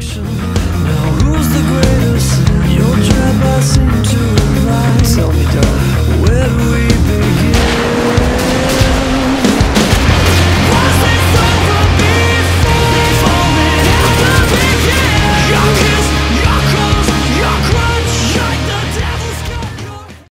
destruction